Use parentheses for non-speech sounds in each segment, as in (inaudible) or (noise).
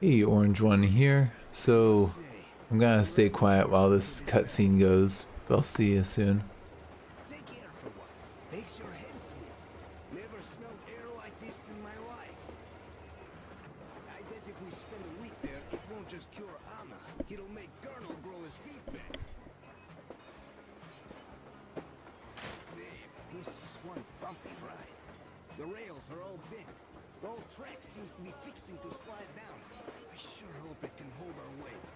Hey, orange one here. So, I'm gonna stay quiet while this cutscene goes. But I'll see you soon. The rails are all bent. The whole track seems to be fixing to slide down. I sure hope it can hold our weight.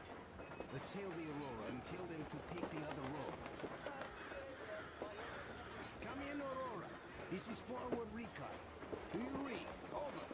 Let's hail the Aurora and tell them to take the other road. Come in, Aurora. This is forward recon. Do you read? Over.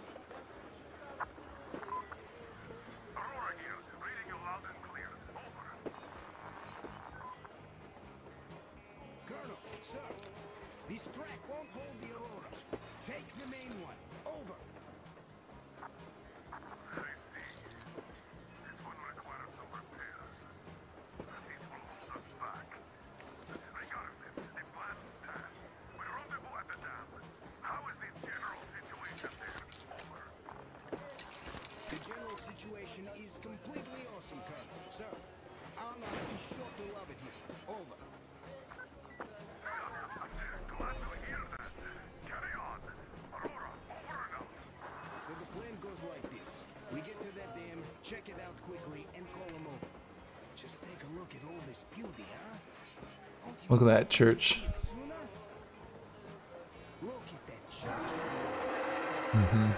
Check it out quickly, and call them over. Just take a look at all this beauty, huh? Look at that church. see it sooner? Look at that church. Mm-hmm.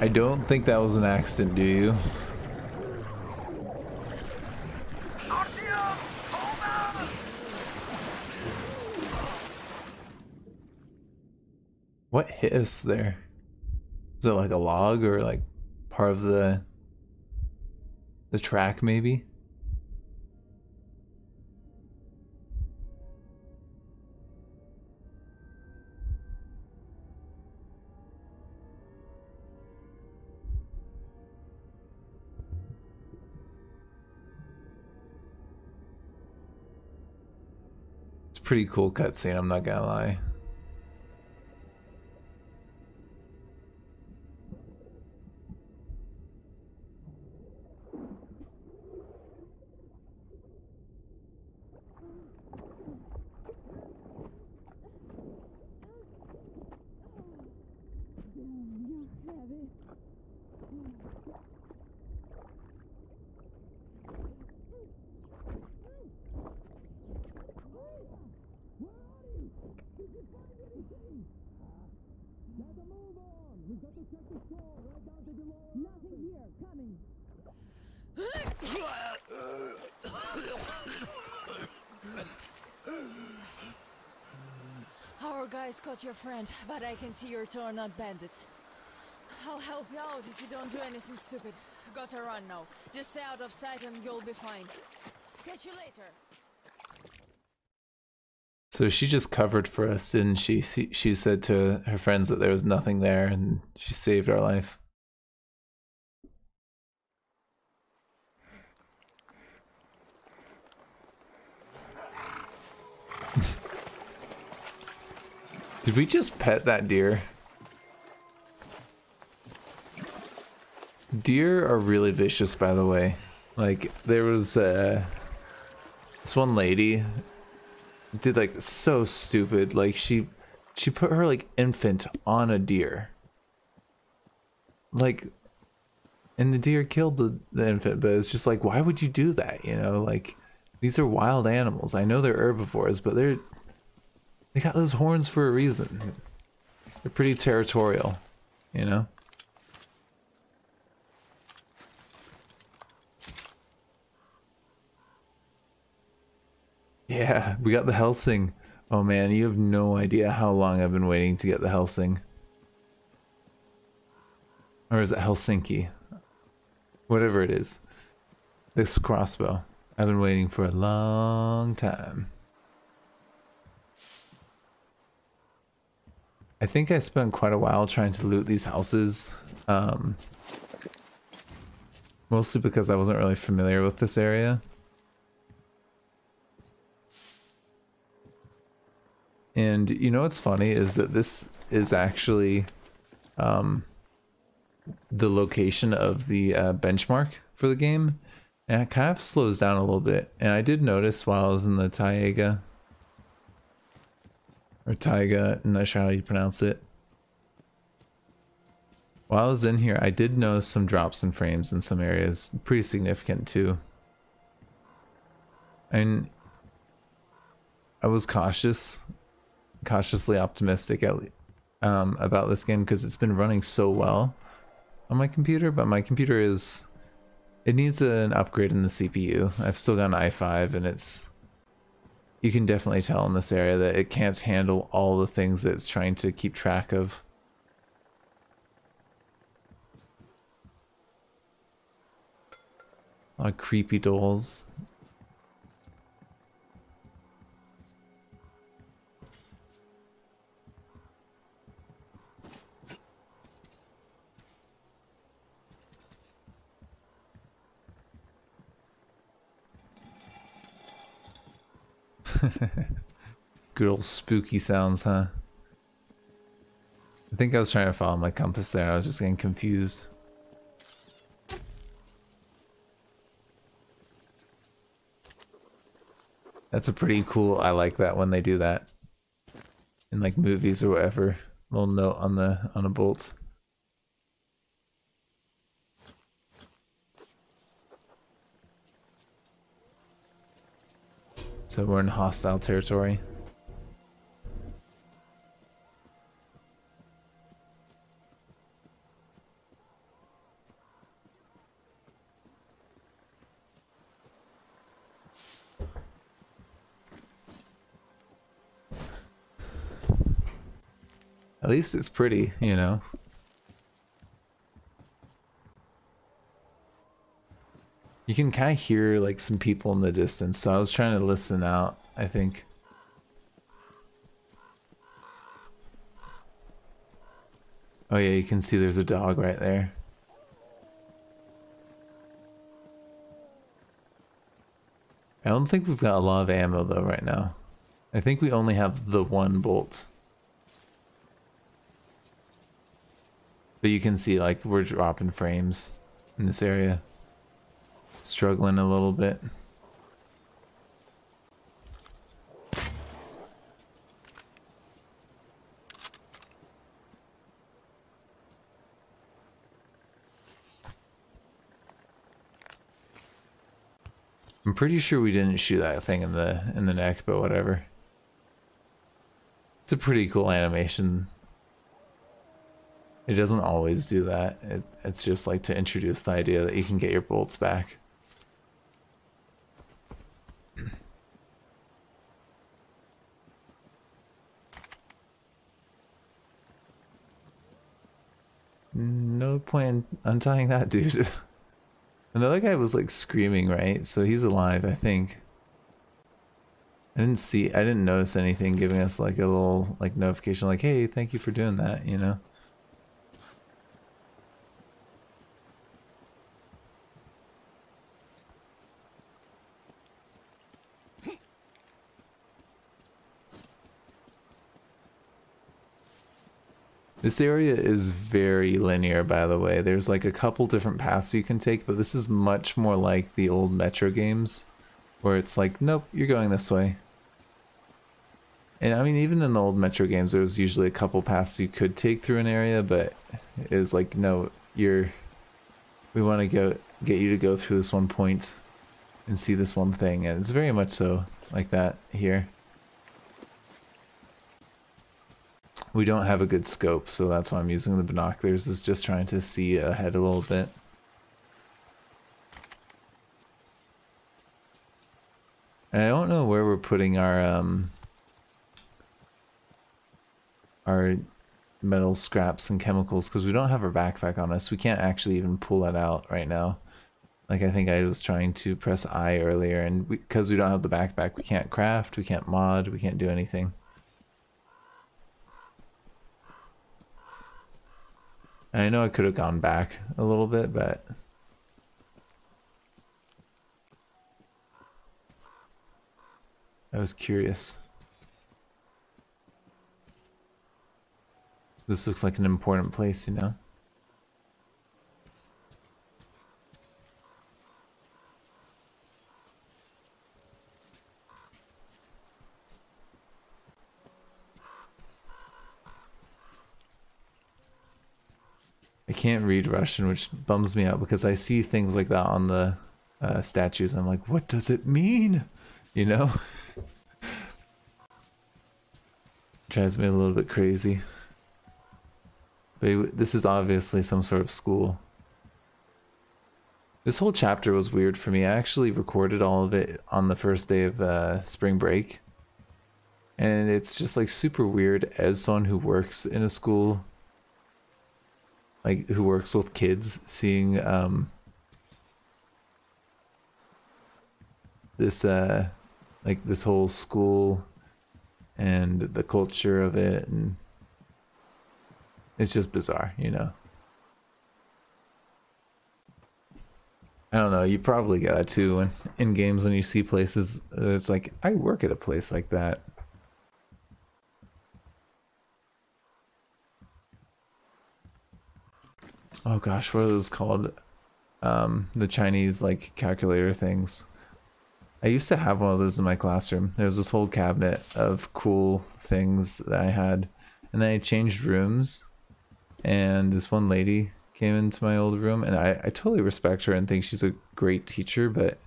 I don't think that was an accident, do you? Us there? Is it like a log or like part of the the track maybe? It's pretty cool cutscene, I'm not gonna lie. Nothing here. Coming. Our guys caught your friend, but I can see your two are not bandits. I'll help you out if you don't do anything stupid. Gotta run now. Just stay out of sight and you'll be fine. Catch you later. So she just covered for us, didn't? She, she said to her friends that there was nothing there, and she saved our life. Did we just pet that deer? Deer are really vicious, by the way. Like, there was uh, this one lady did like so stupid. Like she she put her like infant on a deer. Like and the deer killed the, the infant, but it's just like why would you do that, you know? Like these are wild animals. I know they're herbivores, but they're they got those horns for a reason. They're pretty territorial, you know? Yeah, we got the Helsing. Oh man, you have no idea how long I've been waiting to get the Helsing. Or is it Helsinki? Whatever it is. This crossbow. I've been waiting for a long time. I think I spent quite a while trying to loot these houses. Um, mostly because I wasn't really familiar with this area. And you know what's funny is that this is actually um, the location of the uh, benchmark for the game. And it kind of slows down a little bit. And I did notice while I was in the Taiga, or Taiga, not sure how you pronounce it. While I was in here, I did notice some drops in frames in some areas, pretty significant too. And I was cautious, cautiously optimistic at um, about this game because it's been running so well on my computer, but my computer is it needs an upgrade in the CPU. I've still got an i5 and it's you can definitely tell in this area that it can't handle all the things that it's trying to keep track of. A lot of creepy dolls. Good old spooky sounds, huh? I think I was trying to follow my compass there. I was just getting confused. That's a pretty cool. I like that when they do that in like movies or whatever. Little note on the on a bolt. So we're in hostile territory. At least it's pretty, you know. You can kind of hear like some people in the distance, so I was trying to listen out, I think. Oh yeah, you can see there's a dog right there. I don't think we've got a lot of ammo though right now. I think we only have the one bolt. But you can see like we're dropping frames in this area. Struggling a little bit. I'm pretty sure we didn't shoot that thing in the in the neck, but whatever. It's a pretty cool animation. It doesn't always do that. It, it's just like to introduce the idea that you can get your bolts back. No point untying that dude. (laughs) Another guy was like screaming, right? So he's alive, I think. I didn't see, I didn't notice anything giving us like a little like notification like, hey, thank you for doing that, you know? This area is very linear, by the way. There's like a couple different paths you can take, but this is much more like the old Metro games, where it's like, nope, you're going this way. And I mean, even in the old Metro games, there was usually a couple paths you could take through an area, but it was like, no, you're, we want to go get you to go through this one point and see this one thing, and it's very much so like that here. We don't have a good scope, so that's why I'm using the binoculars, is just trying to see ahead a little bit. And I don't know where we're putting our, um, our metal scraps and chemicals, because we don't have our backpack on us. We can't actually even pull that out right now. Like I think I was trying to press I earlier, and because we, we don't have the backpack, we can't craft, we can't mod, we can't do anything. I know I could have gone back a little bit, but... I was curious. This looks like an important place, you know? I can't read Russian, which bums me out because I see things like that on the uh, statues. I'm like, what does it mean? You know? (laughs) Drives me a little bit crazy. But this is obviously some sort of school. This whole chapter was weird for me. I actually recorded all of it on the first day of uh, spring break. And it's just like super weird as someone who works in a school like who works with kids seeing um this uh like this whole school and the culture of it and it's just bizarre you know? I don't know you probably get it too when in games when you see places it's like I work at a place like that oh gosh, what are those called? Um, the Chinese like calculator things. I used to have one of those in my classroom. There's this whole cabinet of cool things that I had, and then I changed rooms, and this one lady came into my old room, and I, I totally respect her and think she's a great teacher, but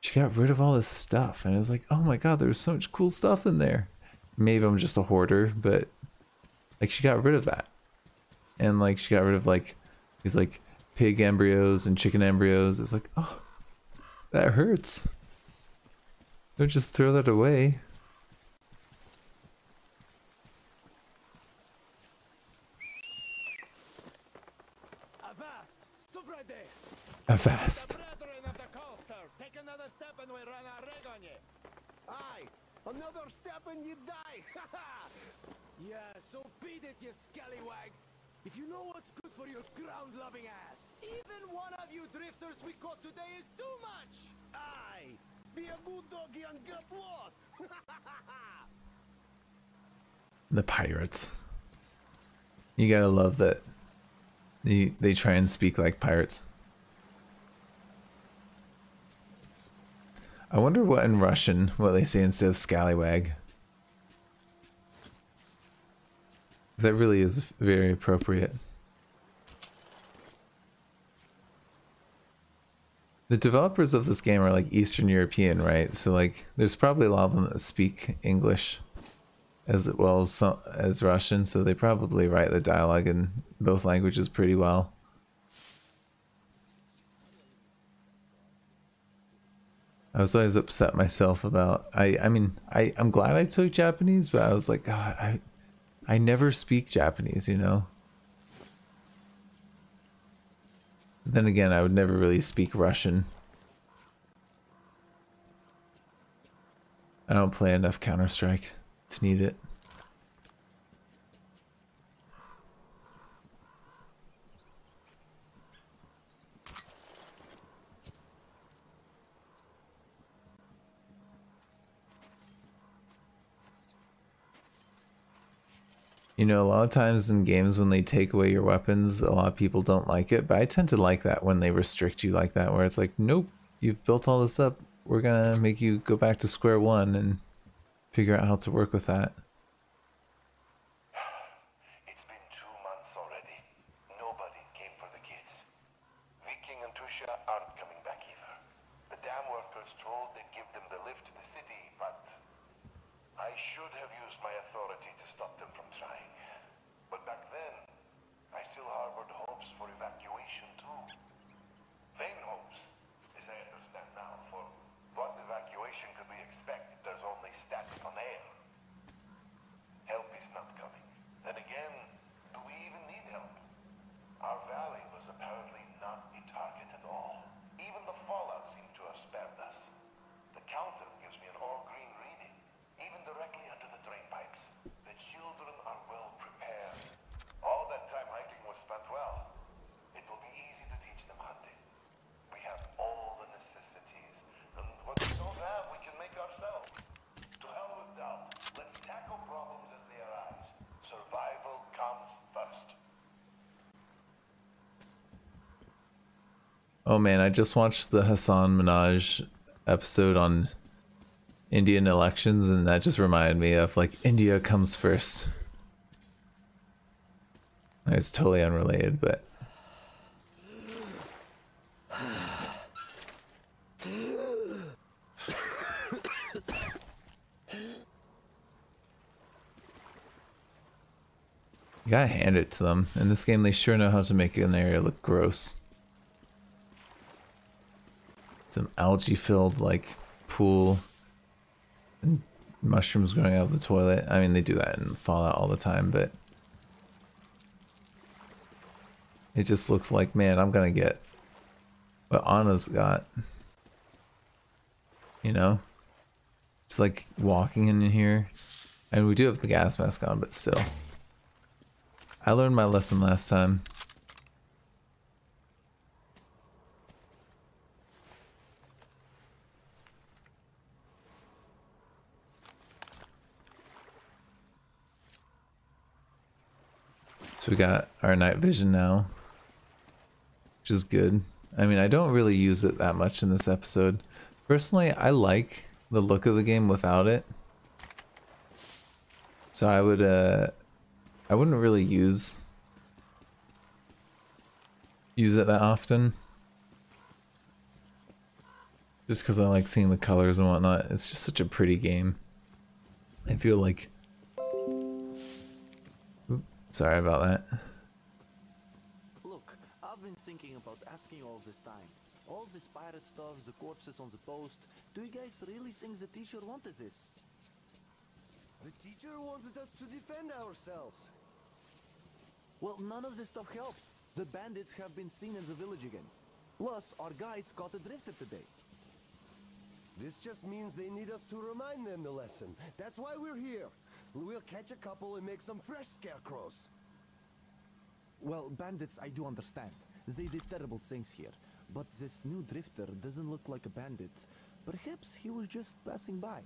she got rid of all this stuff, and I was like, oh my god, there's so much cool stuff in there. Maybe I'm just a hoarder, but like she got rid of that and like she got rid of like these like pig embryos and chicken embryos. It's like, oh, that hurts. Don't just throw that away. Avast! Stop right there! Avast. Another step and you die. (laughs) yeah, so beat it, you scallywag. If you know what's good for your ground-loving ass. Even one of you drifters we caught today is too much. Aye, be a good doggy and get lost. (laughs) The pirates. You gotta love that. They they try and speak like pirates. I wonder what in Russian what they say instead of scallywag. That really is very appropriate. The developers of this game are like Eastern European, right? So like, there's probably a lot of them that speak English as well as as Russian, so they probably write the dialogue in both languages pretty well. I was always upset myself about I I mean I I'm glad I took Japanese, but I was like God I I never speak Japanese, you know. But then again, I would never really speak Russian. I don't play enough Counter Strike to need it. You know, a lot of times in games when they take away your weapons, a lot of people don't like it, but I tend to like that when they restrict you like that, where it's like, nope, you've built all this up, we're gonna make you go back to square one and figure out how to work with that. It's been two months already. Nobody came for the kids. Viking and Tusha aren't coming back either. The dam workers told they'd give them the lift to the city, but I should have used my authority to stop them from trying. But back then, I still harbored hopes for evacuation too. Vain hopes, as I understand now, for what evacuation could we expect if there's only static on air? Oh man, I just watched the Hasan Minhaj episode on Indian elections, and that just reminded me of like India comes first. It's totally unrelated, but you gotta hand it to them. In this game, they sure know how to make an area look gross. Some algae-filled like pool and mushrooms growing out of the toilet. I mean, they do that in Fallout all the time, but it just looks like, man, I'm gonna get what Anna's got. You know? It's like walking in here. And we do have the gas mask on, but still. I learned my lesson last time. We got our night vision now, which is good. I mean, I don't really use it that much in this episode. Personally, I like the look of the game without it. So I would, uh, I wouldn't really use use it that often. Just because I like seeing the colors and whatnot. It's just such a pretty game. I feel like Sorry about that. Look, I've been thinking about asking you all this time. All this pirate stuff, the corpses on the post. Do you guys really think the teacher wanted this? The teacher wanted us to defend ourselves. Well, none of this stuff helps. The bandits have been seen in the village again. Plus, our guys got adrifted today. This just means they need us to remind them the lesson. That's why we're here. We'll catch a couple and make some fresh scarecrows. Well, bandits, I do understand. They did terrible things here. But this new drifter doesn't look like a bandit. Perhaps he was just passing by.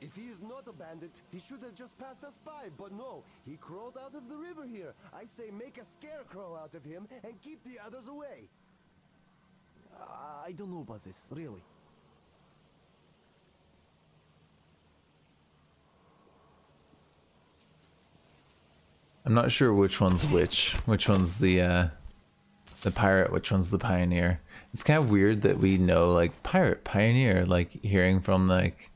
If he is not a bandit, he should have just passed us by. But no, he crawled out of the river here. I say make a scarecrow out of him and keep the others away. Uh, I don't know about this, really. I'm not sure which one's which. Which one's the uh, the pirate? Which one's the pioneer? It's kind of weird that we know like pirate, pioneer, like hearing from like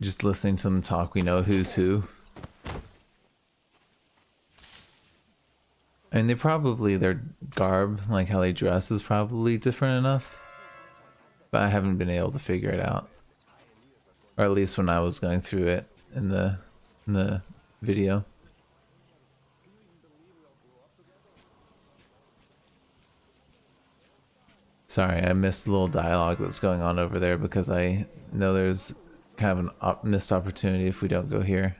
just listening to them talk. We know who's who. And they probably their garb, like how they dress, is probably different enough. But I haven't been able to figure it out, or at least when I was going through it in the in the video. Sorry, I missed a little dialogue that's going on over there because I know there's kind of an op missed opportunity if we don't go here.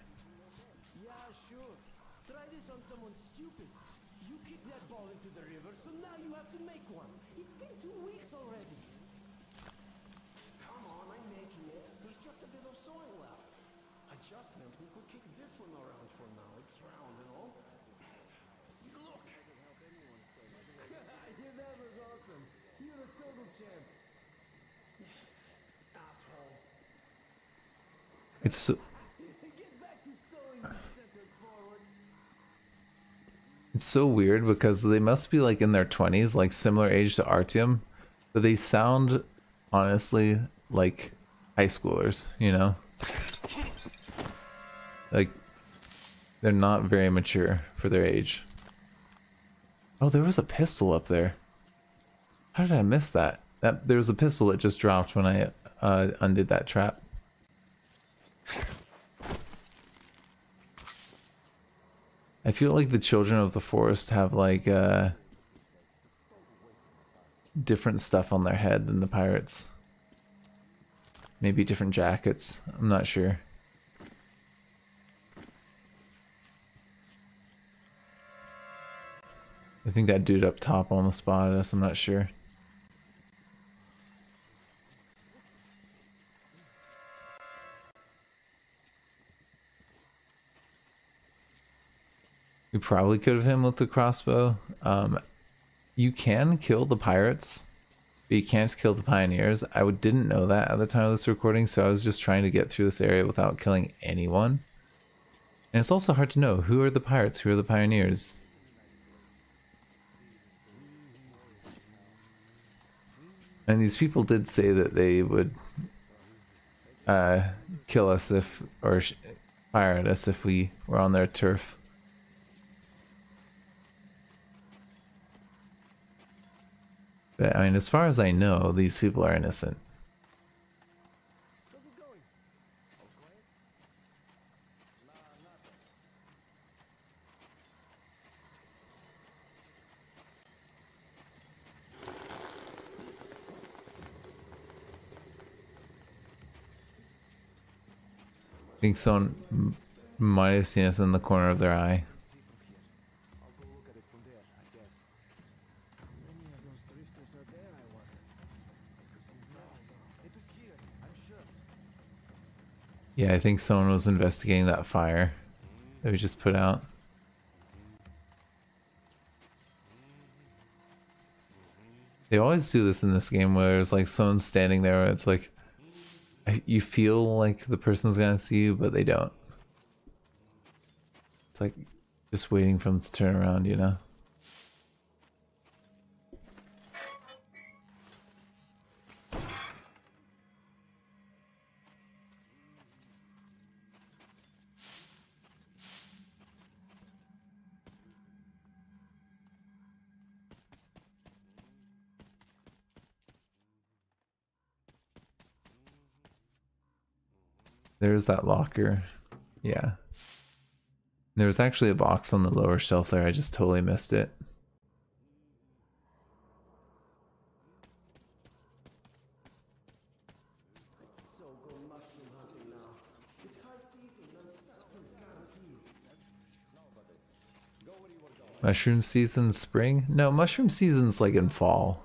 Yeah, sure. Try this on someone stupid. You kick that ball into the river, so now you have to make one. It's been two weeks already. Come on, I'm making it. There's just a bit of soil left. Adjustment, we could kick this one around for now. It's round and all. Look! yeah, that was awesome. You're a total champ. Asshole. It's so, Get back to sewing, you center forward. it's so weird because they must be like in their 20s, like similar age to Artyom, but they sound honestly like high schoolers, you know? Like they're not very mature for their age. Oh, there was a pistol up there. How did I miss that? That there was a pistol that just dropped when I uh, undid that trap. I feel like the children of the forest have like uh different stuff on their head than the pirates. Maybe different jackets. I'm not sure. I think that dude up top on almost spotted us. I'm not sure. We probably could have him with the crossbow. Um, you can kill the pirates, but you can't kill the pioneers. I didn't know that at the time of this recording, so I was just trying to get through this area without killing anyone. And it's also hard to know who are the pirates, who are the pioneers. And these people did say that they would uh, kill us if, or at us if we were on their turf. But I mean, as far as I know, these people are innocent. I think someone might have seen us in the corner of their eye. I'll go look at it from there, I guess. How many of those drifters are there, I wonder? No, it was here, I'm sure. I think someone was investigating that fire that we just put out. They always do this in this game where it's like someone's standing there it's like you feel like the person's gonna see you, but they don't. It's like just waiting for them to turn around, you know? There's that locker. Yeah. There was actually a box on the lower shelf there. I just totally missed it. Mushroom season spring? No, mushroom season's like in fall.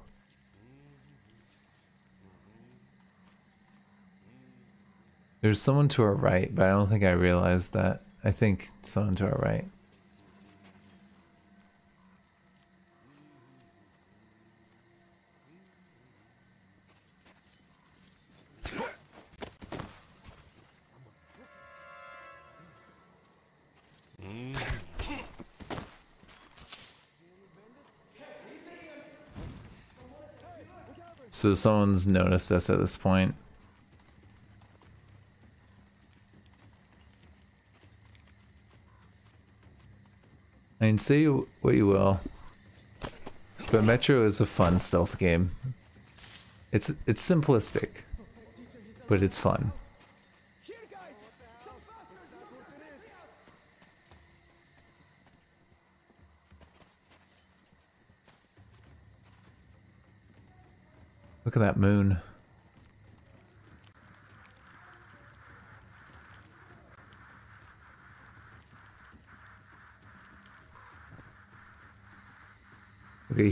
There's someone to our right, but I don't think I realized that. I think someone to our right. So someone's noticed us at this point. Mean, say what you will, but Metro is a fun stealth game. It's it's simplistic, but it's fun. Look at that moon.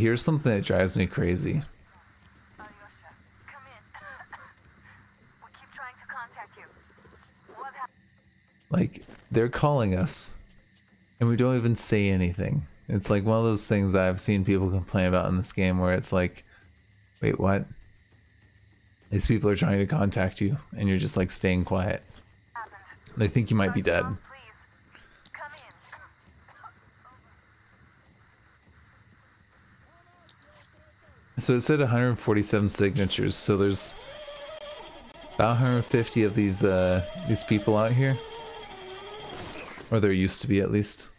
Here's something that drives me crazy. Like, they're calling us, and we don't even say anything. It's like one of those things that I've seen people complain about in this game where it's like, wait, what? These people are trying to contact you, and you're just like staying quiet. They think you might be dead. Mom, please. Come in. So it said 147 signatures, so there's about 150 of these uh, these people out here, or there used to be at least.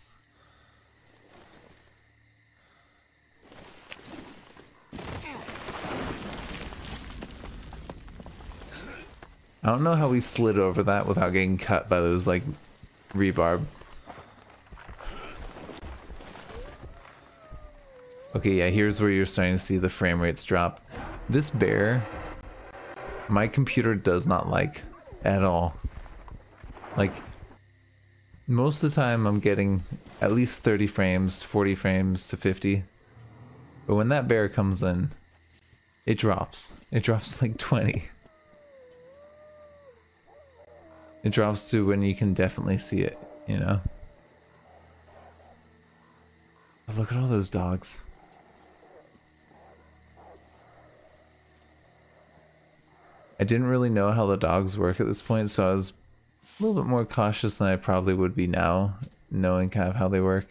I don't know how we slid over that without getting cut by those like rebarb. Okay, yeah, here's where you're starting to see the frame rates drop. This bear, my computer does not like at all. Like, most of the time I'm getting at least 30 frames, 40 frames to 50. But when that bear comes in, it drops. It drops (laughs) like 20. It drops to when you can definitely see it, you know? look at all those dogs. I didn't really know how the dogs work at this point, so I was a little bit more cautious than I probably would be now, knowing kind of how they work.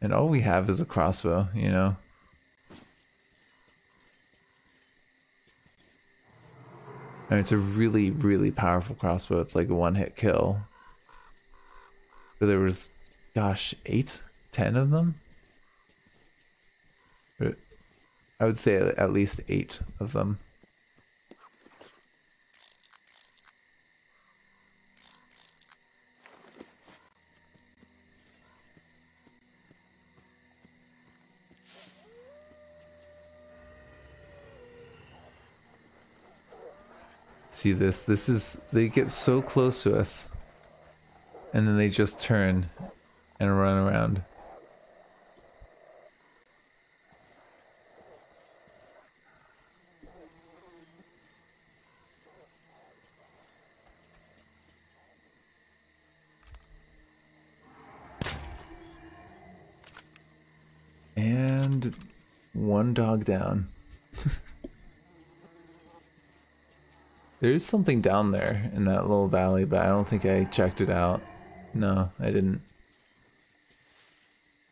And all we have is a crossbow, you know? And it's a really, really powerful crossbow. It's like a one-hit kill. But there was, gosh, eight, ten of them? Uh, I would say at least eight of them. See this? This is, they get so close to us. And then they just turn and run around. And one dog down. (laughs) There's something down there in that little valley, but I don't think I checked it out. No, I didn't.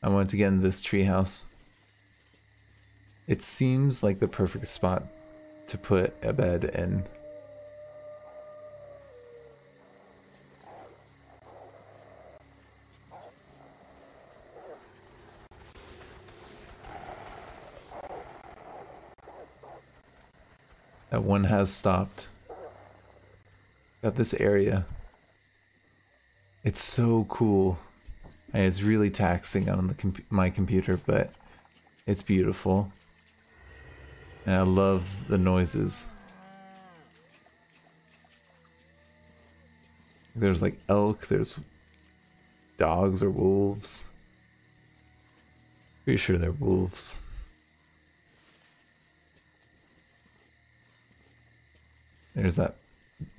I wanted to get in this treehouse. It seems like the perfect spot to put a bed in. One has stopped. Got this area. It's so cool. And it's really taxing on the comp my computer, but it's beautiful. And I love the noises. There's like elk, there's dogs or wolves. Pretty sure they're wolves. There's that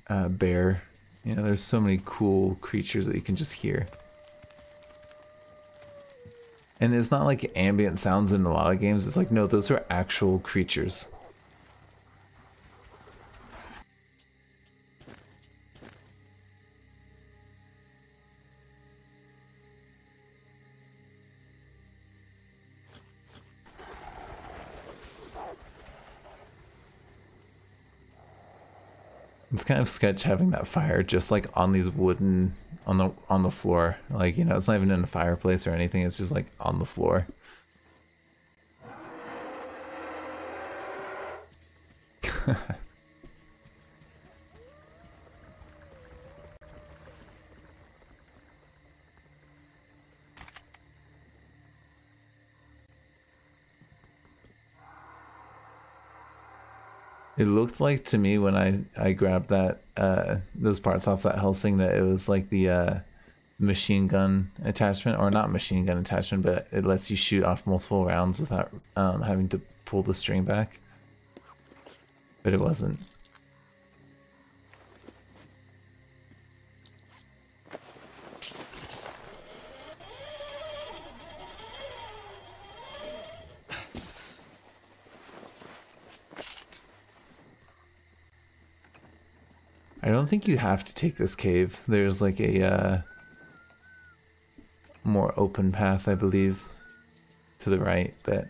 uh, bear. You know, there's so many cool creatures that you can just hear. And it's not like ambient sounds in a lot of games. It's like, no, those are actual creatures. Sketch having that fire just like on these wooden on the on the floor. Like, you know, it's not even in a fireplace or anything, it's just like on the floor. (laughs) It looked like to me when I I grabbed that uh, those parts off that Helsing that it was like the uh, machine gun attachment, or not machine gun attachment, but it lets you shoot off multiple rounds without um, having to pull the string back. But it wasn't. I don't think you have to take this cave. There's like a uh, more open path, I believe, to the right, but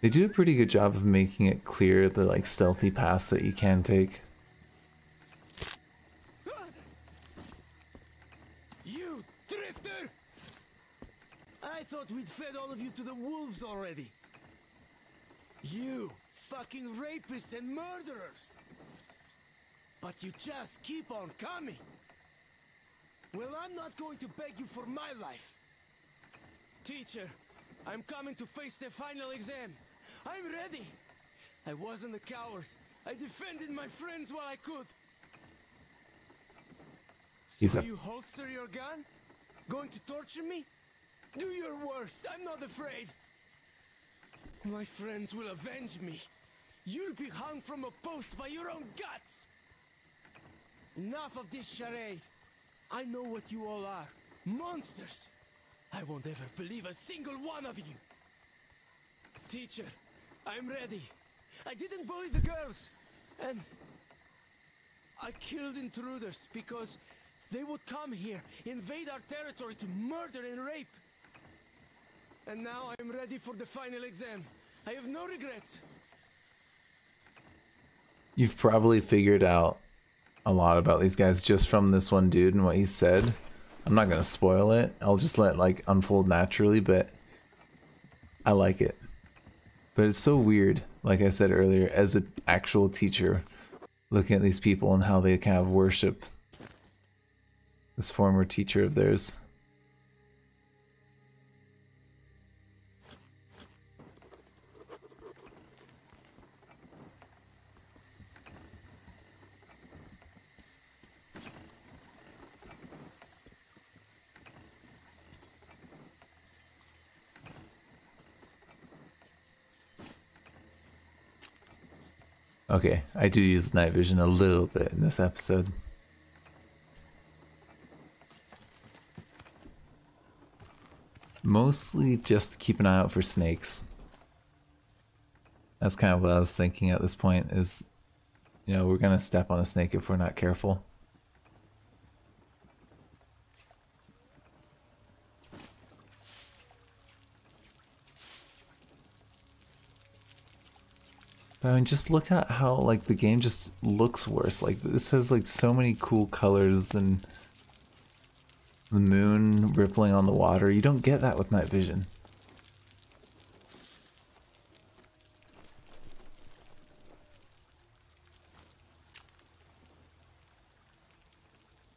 they do a pretty good job of making it clear the like stealthy paths that you can take. You, drifter! I thought we'd fed all of you to the wolves already. You, fucking rapists and murderers! But you just keep on coming. Well, I'm not going to beg you for my life. Teacher, I'm coming to face the final exam. I'm ready. I wasn't a coward. I defended my friends while I could. He's so a- you holster your gun? Going to torture me? Do your worst. I'm not afraid. My friends will avenge me. You'll be hung from a post by your own guts! Enough of this charade. I know what you all are. Monsters! I won't ever believe a single one of you! Teacher, I'm ready. I didn't bully the girls. And I killed intruders because they would come here, invade our territory to murder and rape. And now I'm ready for the final exam. I have no regrets. You've probably figured out a lot about these guys just from this one dude and what he said. I'm not gonna spoil it. I'll just let like unfold naturally, but I like it. But it's so weird, like I said earlier, as an actual teacher, looking at these people and how they kind of worship this former teacher of theirs. Okay, I do use night vision a little bit in this episode. Mostly just to keep an eye out for snakes. That's kind of what I was thinking at this point is, you know, we're gonna step on a snake if we're not careful. I mean, just look at how like the game just looks worse. Like this has like so many cool colors and the moon rippling on the water. You don't get that with night vision.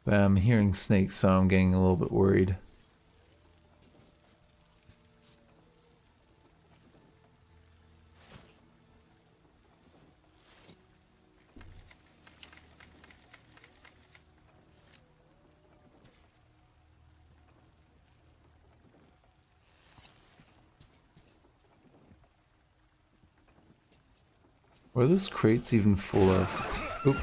But I'm hearing snakes, so I'm getting a little bit worried. What are those crates even full of? Oop.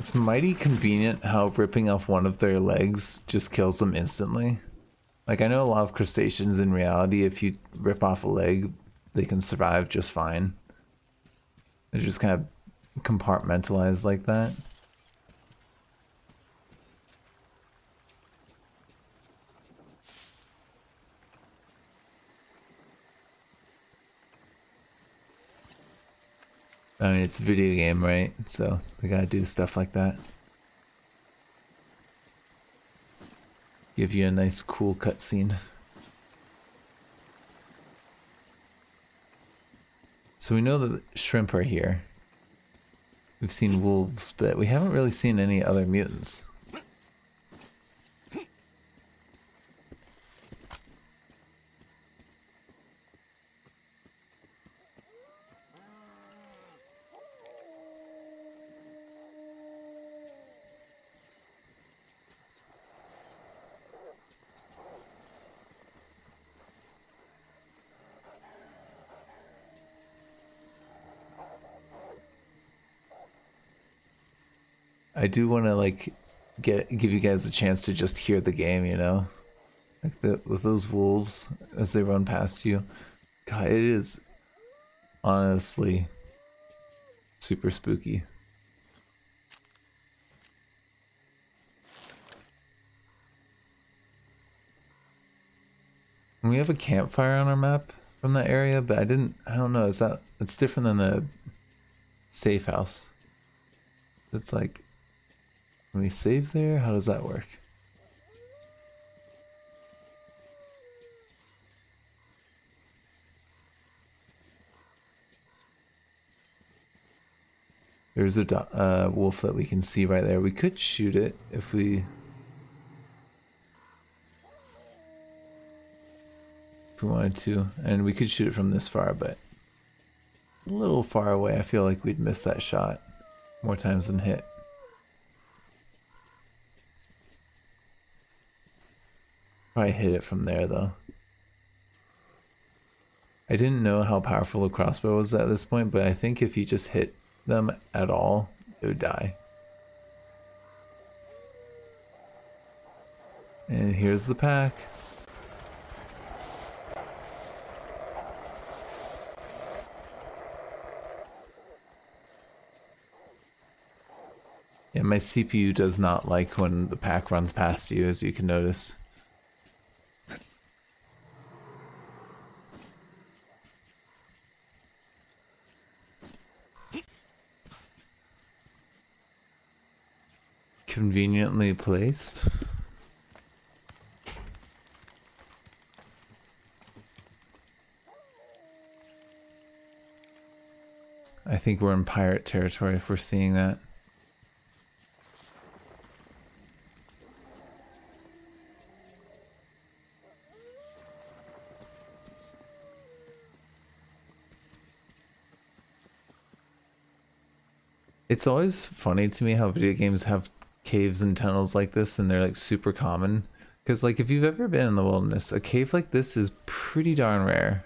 It's mighty convenient how ripping off one of their legs just kills them instantly. Like, I know a lot of crustaceans in reality, if you rip off a leg, they can survive just fine. They're just kind of compartmentalized like that. I mean, it's a video game, right? So we gotta do stuff like that. Give you a nice, cool cutscene. So we know that shrimp are here. We've seen wolves, but we haven't really seen any other mutants. I do want to like get give you guys a chance to just hear the game, you know, like the with those wolves as they run past you. God, it is honestly super spooky. We have a campfire on our map from that area, but I didn't. I don't know. Is that it's different than the safe house? It's like can we save there? How does that work? There's a uh, wolf that we can see right there. We could shoot it if we... If we wanted to. And we could shoot it from this far, but... A little far away. I feel like we'd miss that shot. more times than hit. Probably hit it from there though. I didn't know how powerful a crossbow was at this point, but I think if you just hit them at all, it would die. And here's the pack. Yeah, my CPU does not like when the pack runs past you, as you can notice. Conveniently placed. I think we're in pirate territory if we're seeing that. It's always funny to me how video games have caves and tunnels like this and they're like super common. Because like if you've ever been in the wilderness, a cave like this is pretty darn rare.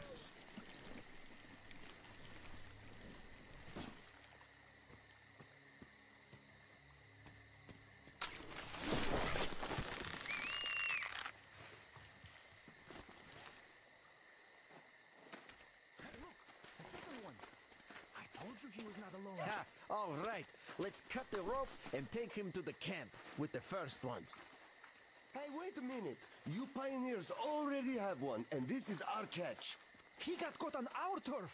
I told you he was not alone. Ha! All right, let's cut the rope and take him to the camp with the first one. Hey, wait a minute. You pioneers already have one, and this is our catch. He got caught on our turf.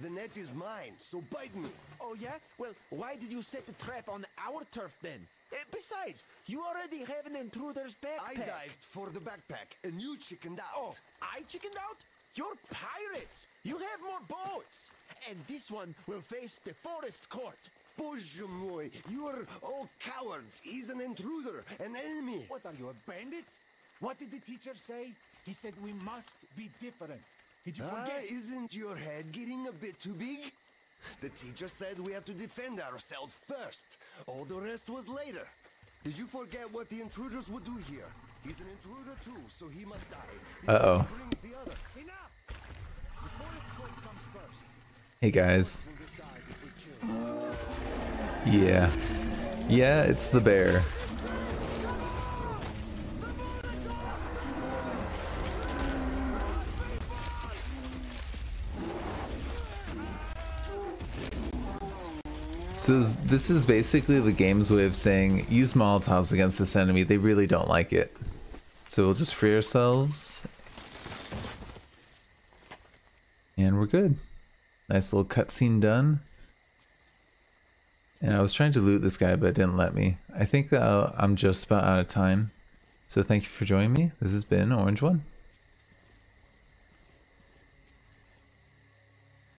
The net is mine, so bite me. Oh yeah? Well, why did you set the trap on our turf then? Eh, besides, you already have an intruder's backpack. I dived for the backpack, and you chickened out. Oh, I chickened out? You're pirates! You have more boats! And this one will face the forest court. Bоже mой, you are all cowards. He's an intruder, an enemy. What are you, a bandit? What did the teacher say? He said we must be different. Did you Ah, forget? isn't your head getting a bit too big? The teacher said we have to defend ourselves first. All the rest was later. Did you forget what the intruders would do here? He's an intruder too, so he must die. before Uh-oh. he brings the others. Enough! The forest court comes first. Hey guys. Yeah. Yeah, it's the bear. So this is basically the game's way of saying use Molotovs against this enemy. They really don't like it. So we'll just free ourselves. And we're good. Nice little cutscene done. And I was trying to loot this guy, but it didn't let me. I think that uh, I'm just about out of time. So thank you for joining me. This has been Orange One.